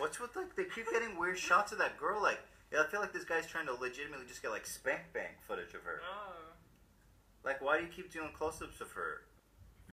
What's with like they keep getting weird shots of that girl? Like, yeah, I feel like this guy's trying to legitimately just get like spank bang footage of her. Oh. Like, why do you keep doing close-ups of her?